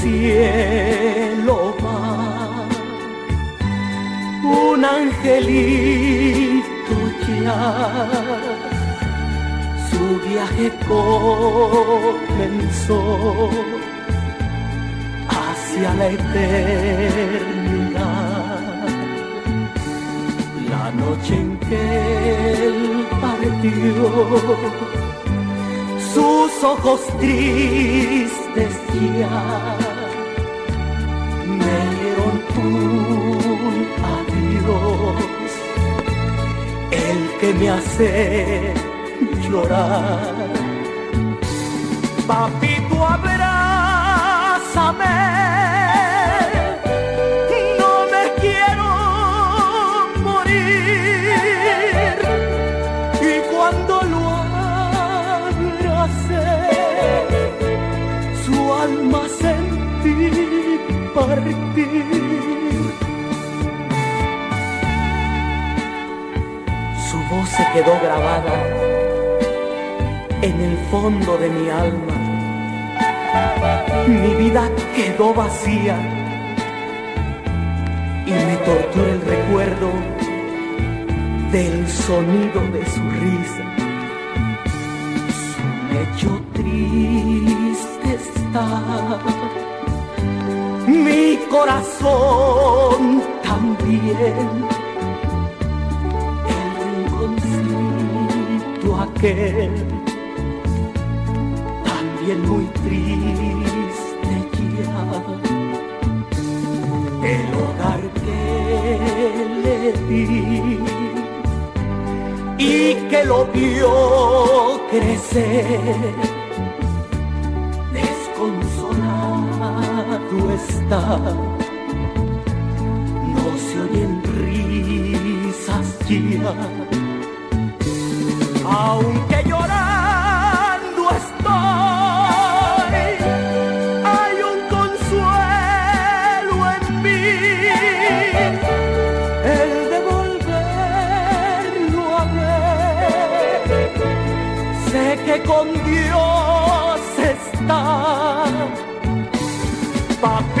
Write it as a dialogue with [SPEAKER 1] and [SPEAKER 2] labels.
[SPEAKER 1] cielo va un angelito ya. Su viaje comenzó hacia la eternidad. La noche en que él partió sus ojos tristes ya me dieron un adiós, el que me hace llorar. Papito, abrázame, no me quiero morir partir. Su voz se quedó grabada en el fondo de mi alma. Mi vida quedó vacía y me tortura el recuerdo del sonido de su risa. Su lecho triste está, corazón también. El rinconcito aquel también muy triste ya. El hogar que le di y que lo vio crecer, desconsolado está. No se oyen risas ya, aunque llorando estoy, hay un consuelo en mí, el de volverlo a ver. Sé que con Dios está, papito